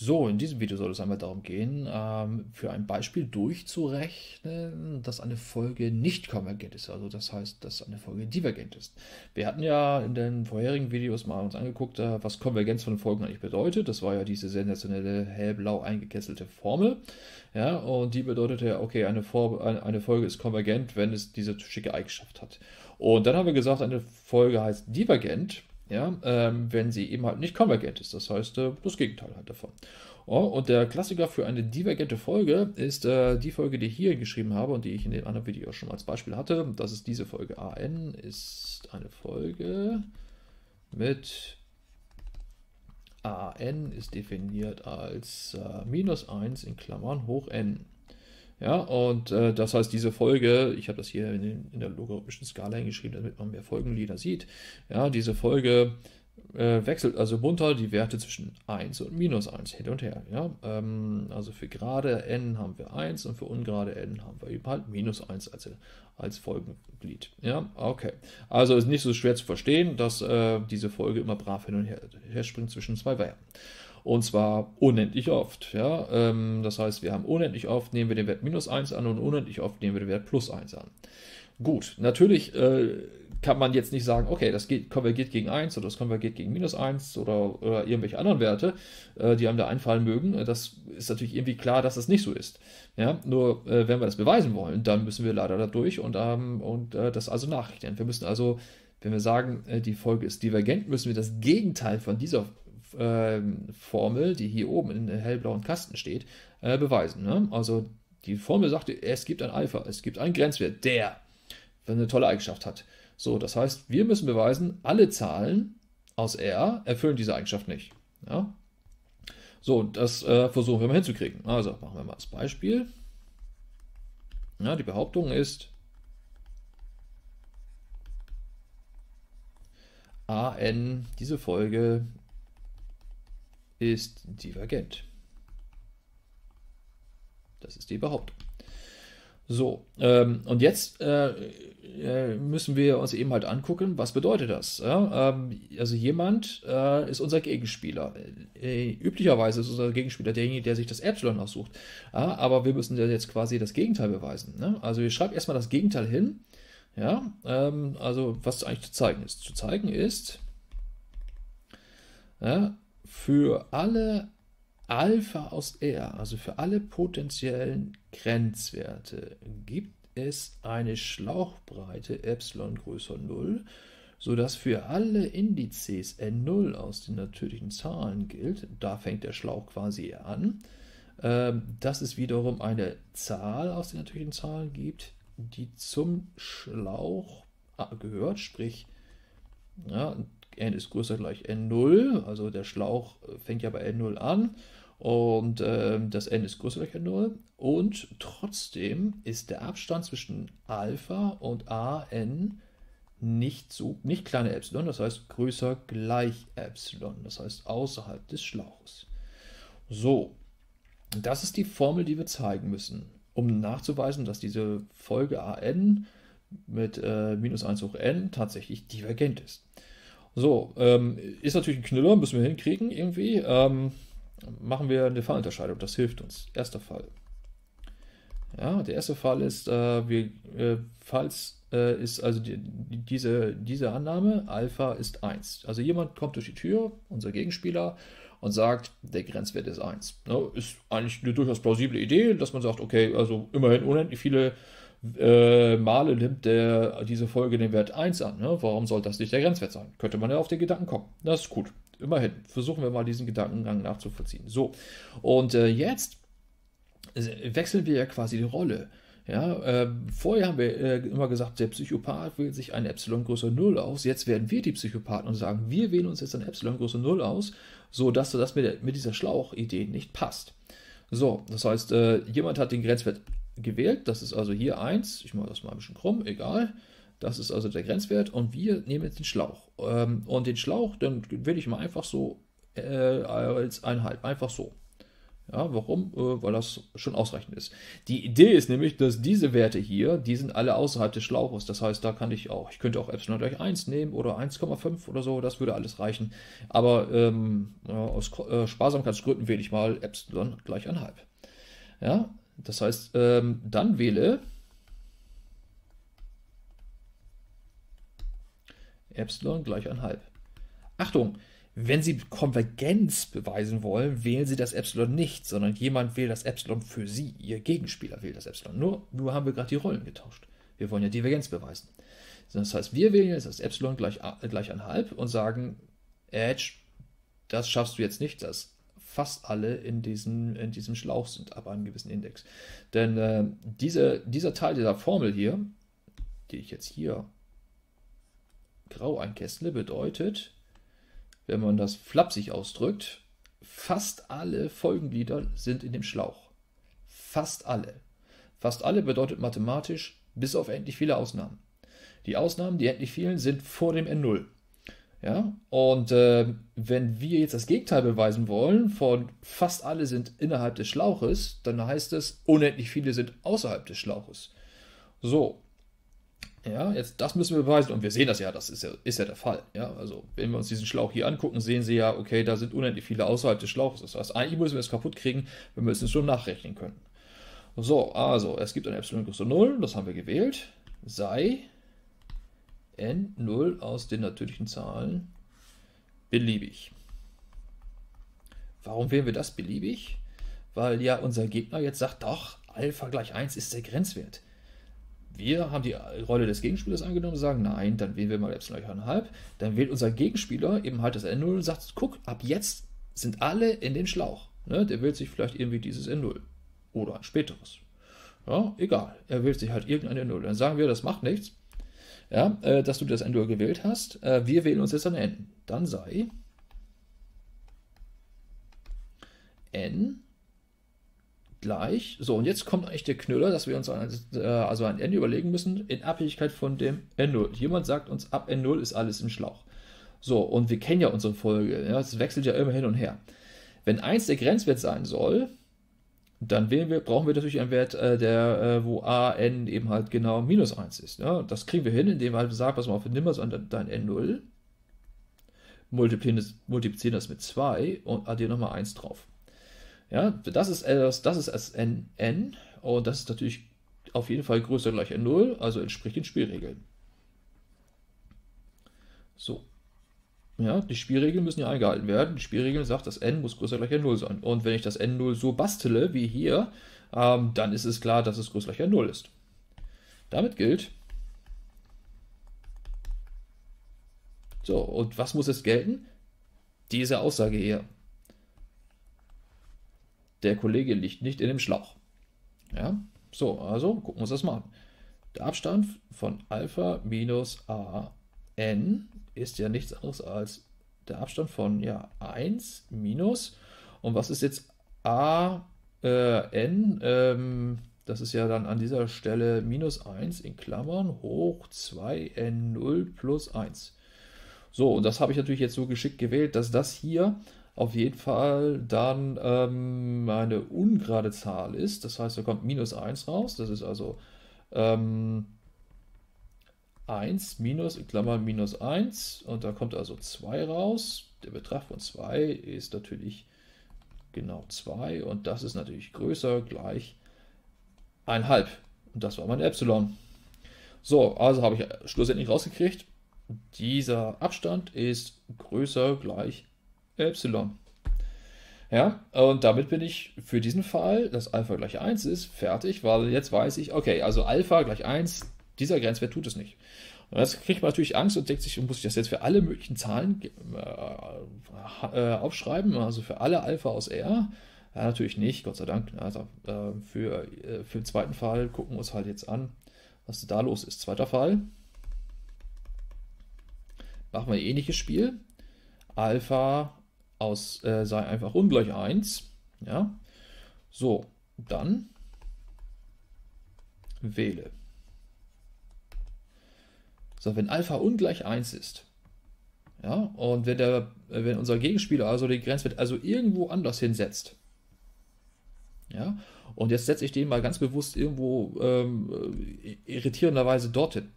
So, in diesem Video soll es einmal darum gehen, ähm, für ein Beispiel durchzurechnen, dass eine Folge nicht konvergent ist, also das heißt, dass eine Folge divergent ist. Wir hatten ja in den vorherigen Videos mal uns angeguckt, äh, was Konvergenz von Folgen eigentlich bedeutet. Das war ja diese sensationelle hellblau eingekesselte Formel. Ja, und die bedeutete, okay, eine, For eine Folge ist konvergent, wenn es diese schicke Eigenschaft hat. Und dann haben wir gesagt, eine Folge heißt divergent, ja, ähm, wenn sie eben halt nicht konvergent ist. Das heißt, äh, das Gegenteil halt davon. Oh, und der Klassiker für eine divergente Folge ist äh, die Folge, die ich hier geschrieben habe und die ich in dem anderen Video schon als Beispiel hatte. Das ist diese Folge. AN ist eine Folge mit AN ist definiert als äh, minus 1 in Klammern hoch n. Ja, und äh, das heißt, diese Folge, ich habe das hier in, in, der logarithmischen Skala hingeschrieben, damit man mehr Folgenlieder sieht. Ja, diese Folge äh, wechselt also munter die Werte zwischen 1 und minus 1 hin und her. Ja? Ähm, also für gerade n haben wir 1 und für ungerade n haben wir eben halt minus 1 als, als Folgenglied. Ja, okay. Also ist nicht so schwer zu verstehen, dass äh, diese Folge immer brav hin und her, her springt zwischen zwei Werten. Und zwar unendlich oft. Ja? Ähm, das heißt, wir haben unendlich oft, nehmen wir den Wert minus 1 an und unendlich oft nehmen wir den Wert plus 1 an. Gut, natürlich äh, kann man jetzt nicht sagen, okay, das geht, konvergiert gegen 1 oder das konvergiert gegen minus 1 oder, oder irgendwelche anderen Werte, äh, die einem da einfallen mögen. Das ist natürlich irgendwie klar, dass das nicht so ist. Ja? Nur äh, wenn wir das beweisen wollen, dann müssen wir leider da durch und, ähm, und äh, das also nachrechnen. Wir müssen also, wenn wir sagen, äh, die Folge ist divergent, müssen wir das Gegenteil von dieser Formel, die hier oben in dem hellblauen Kasten steht, äh, beweisen. Ne? Also die Formel sagt, es gibt ein Alpha, es gibt einen Grenzwert, der eine tolle Eigenschaft hat. So, das heißt, wir müssen beweisen, alle Zahlen aus R erfüllen diese Eigenschaft nicht. Ja? So, das äh, versuchen wir mal hinzukriegen. Also machen wir mal das Beispiel. Ja, die Behauptung ist, AN, diese Folge ist divergent. Das ist die Behauptung. So, ähm, und jetzt äh, äh, müssen wir uns eben halt angucken, was bedeutet das? Ja? Ähm, also jemand äh, ist unser Gegenspieler. Äh, üblicherweise ist unser Gegenspieler derjenige, der sich das Epsilon aussucht. Ja? Aber wir müssen jetzt quasi das Gegenteil beweisen. Ne? Also wir schreiben erstmal das Gegenteil hin. Ja, ähm, also was eigentlich zu zeigen ist. Zu zeigen ist, ja, für alle Alpha aus R, also für alle potenziellen Grenzwerte, gibt es eine Schlauchbreite Epsilon größer 0, sodass für alle Indizes N0 aus den natürlichen Zahlen gilt. Da fängt der Schlauch quasi an. Ähm, dass es wiederum eine Zahl aus den natürlichen Zahlen gibt, die zum Schlauch gehört, sprich ja, n ist größer gleich n0, also der Schlauch äh, fängt ja bei n0 an und äh, das n ist größer gleich n0 und trotzdem ist der Abstand zwischen Alpha und an nicht so, nicht kleiner Epsilon, das heißt größer gleich Epsilon, das heißt außerhalb des Schlauches. So, das ist die Formel, die wir zeigen müssen, um nachzuweisen, dass diese Folge an mit äh, minus 1 hoch n tatsächlich divergent ist. So, ähm, ist natürlich ein Knüller, müssen wir hinkriegen irgendwie. Ähm, machen wir eine Fallunterscheidung, das hilft uns. Erster Fall. Ja, der erste Fall ist, äh, wir, äh, falls äh, ist also die, diese, diese Annahme, Alpha ist 1. Also jemand kommt durch die Tür, unser Gegenspieler, und sagt, der Grenzwert ist 1. Ja, ist eigentlich eine durchaus plausible Idee, dass man sagt, okay, also immerhin unendlich viele äh, Male nimmt der, diese Folge den Wert 1 an. Ne? Warum soll das nicht der Grenzwert sein? Könnte man ja auf den Gedanken kommen. Das ist gut. Immerhin. Versuchen wir mal diesen Gedankengang nachzuvollziehen. So. Und äh, jetzt wechseln wir ja quasi die Rolle. Ja, äh, vorher haben wir äh, immer gesagt, der Psychopath wählt sich ein Epsilon größer 0 aus. Jetzt werden wir die Psychopathen und sagen, wir wählen uns jetzt ein Epsilon größer 0 aus, sodass das mit, der, mit dieser Schlauchidee nicht passt. So, das heißt, äh, jemand hat den Grenzwert gewählt. Das ist also hier 1. Ich mache das mal ein bisschen krumm, egal. Das ist also der Grenzwert und wir nehmen jetzt den Schlauch. Ähm, und den Schlauch, dann wähle ich mal einfach so äh, als Einheit, einfach so. Ja, warum? Äh, weil das schon ausreichend ist. Die Idee ist nämlich, dass diese Werte hier, die sind alle außerhalb des Schlauches. Das heißt, da kann ich auch, ich könnte auch Epsilon gleich 1 nehmen oder 1,5 oder so, das würde alles reichen. Aber ähm, aus äh, Sparsamkeitsgründen wähle ich mal Epsilon gleich 1,5. Ja, das heißt, ähm, dann wähle Epsilon gleich 1,5. Achtung, wenn Sie Konvergenz beweisen wollen, wählen Sie das Epsilon nicht, sondern jemand wählt das Epsilon für Sie. Ihr Gegenspieler wählt das Epsilon. Nur, nur haben wir gerade die Rollen getauscht. Wir wollen ja Divergenz beweisen. Das heißt, wir wählen jetzt das Epsilon gleich, gleich an halb und sagen, Edge, das schaffst du jetzt nicht, dass fast alle in, diesen, in diesem Schlauch sind, ab einem gewissen Index. Denn äh, diese, dieser Teil dieser Formel hier, die ich jetzt hier grau einkästle, bedeutet, wenn man das flapsig ausdrückt, fast alle Folgenglieder sind in dem Schlauch. Fast alle. Fast alle bedeutet mathematisch bis auf endlich viele Ausnahmen. Die Ausnahmen, die endlich vielen, sind vor dem N0. Ja, und äh, wenn wir jetzt das Gegenteil beweisen wollen, von fast alle sind innerhalb des Schlauches, dann heißt es, unendlich viele sind außerhalb des Schlauches. So, ja, jetzt das müssen wir beweisen und wir sehen das ja, das ist ja, ist ja der Fall. Ja, also wenn wir uns diesen Schlauch hier angucken, sehen Sie ja, okay, da sind unendlich viele außerhalb des Schlauches. Das heißt, eigentlich müssen wir es kaputt kriegen, wir müssen es schon nachrechnen können. So, also es gibt ein Epsilon größer 0, das haben wir gewählt, sei n0 aus den natürlichen Zahlen beliebig. Warum wählen wir das beliebig? Weil ja unser Gegner jetzt sagt, doch, Alpha gleich 1 ist der Grenzwert. Wir haben die Rolle des Gegenspielers angenommen und sagen, nein, dann wählen wir mal Epsilon gleich 1,5. Dann wählt unser Gegenspieler eben halt das N0 und sagt, guck, ab jetzt sind alle in den Schlauch. Ne? Der wählt sich vielleicht irgendwie dieses N0 oder ein späteres. Ja, egal. Er wählt sich halt irgendein N0. Dann sagen wir, das macht nichts, ja, äh, dass du das N0 gewählt hast. Äh, wir wählen uns jetzt ein N. Dann sei N gleich. So, und jetzt kommt eigentlich der Knüller, dass wir uns ein, äh, also ein N überlegen müssen, in Abhängigkeit von dem N0. Jemand sagt uns, ab N0 ist alles im Schlauch. So, und wir kennen ja unsere Folge. Ja, es wechselt ja immer hin und her. Wenn 1 der Grenzwert sein soll, dann wir, brauchen wir natürlich einen Wert, äh, der, äh, wo a, n eben halt genau minus 1 ist. Ja? Das kriegen wir hin, indem wir halt sagen, pass mal auf, nimm mal so dein n0, multiplizieren das, das mit 2 und addieren nochmal 1 drauf. Ja, das ist, das, das ist n, n und das ist natürlich auf jeden Fall größer gleich n0, also entspricht den Spielregeln. So. Ja, die Spielregeln müssen ja eingehalten werden. Die Spielregeln sagt, das n muss größer gleich n0 sein. Und wenn ich das n0 so bastele wie hier, ähm, dann ist es klar, dass es größer gleich n0 ist. Damit gilt. So, und was muss es gelten? Diese Aussage hier der Kollege liegt nicht in dem Schlauch. Ja, so, also gucken wir uns das mal an. Der Abstand von Alpha minus a n ist ja nichts anderes als der Abstand von ja, 1 minus, und was ist jetzt a äh, n? Ähm, das ist ja dann an dieser Stelle minus 1 in Klammern hoch 2n0 plus 1. So, und das habe ich natürlich jetzt so geschickt gewählt, dass das hier auf jeden Fall dann ähm, eine ungerade Zahl ist. Das heißt, da kommt minus 1 raus. Das ist also ähm, 1 minus, in Klammern minus 1. Und da kommt also 2 raus. Der Betrag von 2 ist natürlich genau 2. Und das ist natürlich größer gleich 1,5. Und das war mein Epsilon. So, also habe ich schlussendlich rausgekriegt, dieser Abstand ist größer gleich Epsilon. Ja, und damit bin ich für diesen Fall, dass Alpha gleich 1 ist, fertig, weil jetzt weiß ich, okay, also Alpha gleich 1, dieser Grenzwert tut es nicht. Und jetzt kriegt man natürlich Angst und denkt sich, muss ich das jetzt für alle möglichen Zahlen äh, äh, aufschreiben, also für alle Alpha aus R? Ja, natürlich nicht, Gott sei Dank. Also äh, für, äh, für den zweiten Fall gucken wir uns halt jetzt an, was da los ist. Zweiter Fall. Machen wir ein ähnliches Spiel. Alpha aus äh, sei einfach ungleich 1. Ja, so, dann wähle. So, wenn Alpha ungleich 1 ist, ja, und wenn, der, wenn unser Gegenspieler also den Grenzwert also irgendwo anders hinsetzt, Ja? Und jetzt setze ich den mal ganz bewusst irgendwo ähm, irritierenderweise dorthin.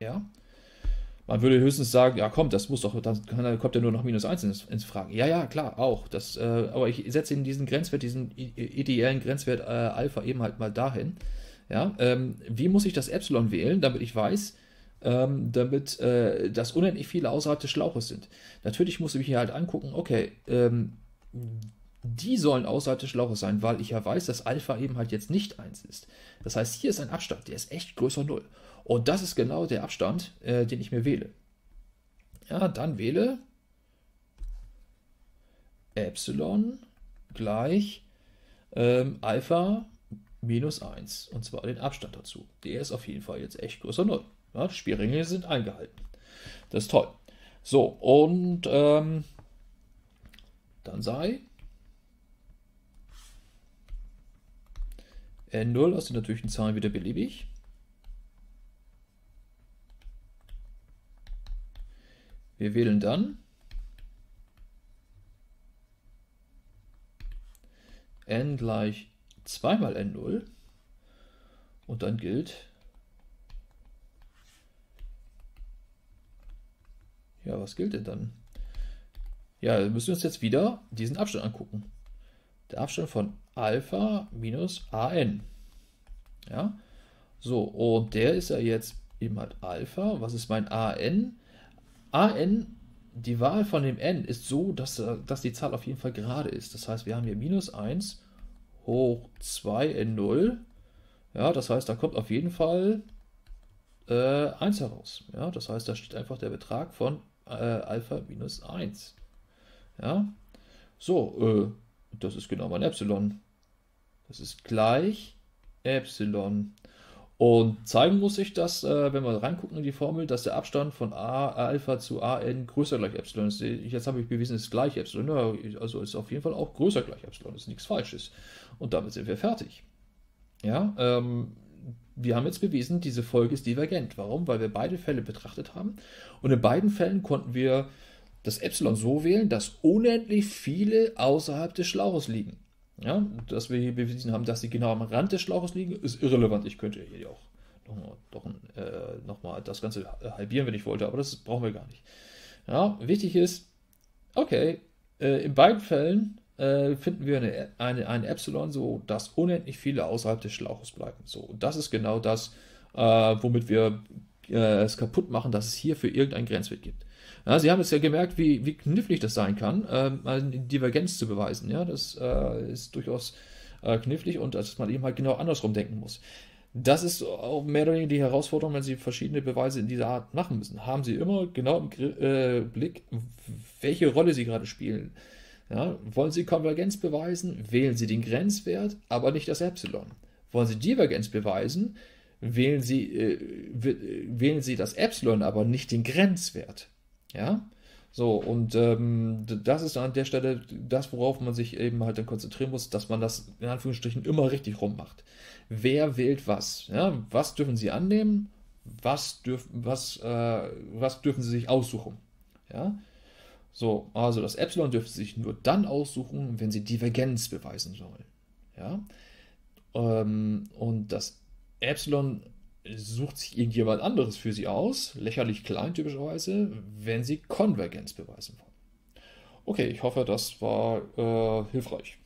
Ja? Man würde höchstens sagen, ja komm, das muss doch, dann kommt ja nur noch minus 1 ins, ins Fragen. Ja, ja, klar, auch. Das, äh, aber ich setze in diesen Grenzwert, diesen ideellen Grenzwert äh, Alpha eben halt mal dahin. Ja, ähm, wie muss ich das Epsilon wählen, damit ich weiß, ähm, damit äh, das unendlich viele außerhalb des Schlauches sind? Natürlich muss ich hier halt angucken, okay, ähm, die sollen außerhalb des Schlauches sein, weil ich ja weiß, dass Alpha eben halt jetzt nicht 1 ist. Das heißt, hier ist ein Abstand, der ist echt größer 0. Und das ist genau der Abstand, äh, den ich mir wähle. Ja, dann wähle Epsilon gleich ähm, Alpha minus 1. Und zwar den Abstand dazu. Der ist auf jeden Fall jetzt echt größer 0. Ja, Spielregeln sind eingehalten. Das ist toll. So, und ähm, dann sei n0 aus den natürlichen Zahlen wieder beliebig. Wir wählen dann n gleich 2 mal n0 und dann gilt ja, was gilt denn dann? Ja, wir müssen uns jetzt wieder diesen Abstand angucken. Der Abstand von Alpha minus an. Ja, so, und der ist ja jetzt eben halt Alpha. Was ist mein an? an, die Wahl von dem n ist so, dass, dass die Zahl auf jeden Fall gerade ist. Das heißt, wir haben hier minus 1 hoch 2 n0. Ja, das heißt, da kommt auf jeden Fall äh, 1 heraus. Ja, das heißt, da steht einfach der Betrag von äh, Alpha minus 1. Ja, so, äh, das ist genau mein Epsilon. Das ist gleich Epsilon. Und zeigen muss ich das, äh, wenn wir reingucken in die Formel, dass der Abstand von A Alpha zu AN größer gleich Epsilon ist. Jetzt habe ich bewiesen, es ist gleich Epsilon. Also ist auf jeden Fall auch größer gleich Epsilon. Das ist nichts Falsches. Und damit sind wir fertig. Ja, ähm, wir haben jetzt bewiesen, diese Folge ist divergent. Warum? Weil wir beide Fälle betrachtet haben. Und in beiden Fällen konnten wir das Epsilon so wählen, dass unendlich viele außerhalb des Schlauches liegen. Ja, dass wir hier bewiesen haben, dass sie genau am Rand des Schlauches liegen, ist irrelevant. Ich könnte hier auch nochmal noch, äh, noch das Ganze halbieren, wenn ich wollte, aber das brauchen wir gar nicht. Ja, wichtig ist, okay, äh, in beiden Fällen äh, finden wir eine, eine, ein Epsilon, so dass unendlich viele außerhalb des Schlauches bleiben. So, und das ist genau das, äh, womit wir äh, es kaputt machen, dass es hier für irgendeinen Grenzwert gibt. Ja, Sie haben jetzt ja gemerkt, wie, wie knifflig das sein kann, ähm, eine Divergenz zu beweisen. Ja, das äh, ist durchaus äh, knifflig und dass man eben halt genau andersrum denken muss. Das ist auch mehr oder weniger die Herausforderung, wenn Sie verschiedene Beweise in dieser Art machen müssen. Haben Sie immer genau im äh, Blick, welche Rolle Sie gerade spielen. Ja, wollen Sie Konvergenz beweisen, wählen Sie den Grenzwert, aber nicht das Epsilon. Wollen Sie Divergenz beweisen, wählen Sie, äh, wählen Sie das Epsilon, aber nicht den Grenzwert. Ja, so, und ähm, das ist an der Stelle das, worauf man sich eben halt dann konzentrieren muss, dass man das in Anführungsstrichen immer richtig rummacht. Wer wählt was? Ja, was dürfen Sie annehmen? Was, dürf, was, äh, was dürfen Sie sich aussuchen? Ja, so, also das Epsilon dürfen Sie sich nur dann aussuchen, wenn Sie Divergenz beweisen sollen. Ja, ähm, und das Epsilon sucht sich irgendjemand anderes für sie aus, lächerlich klein typischerweise, wenn sie Konvergenz beweisen wollen. Okay, ich hoffe, das war äh, hilfreich.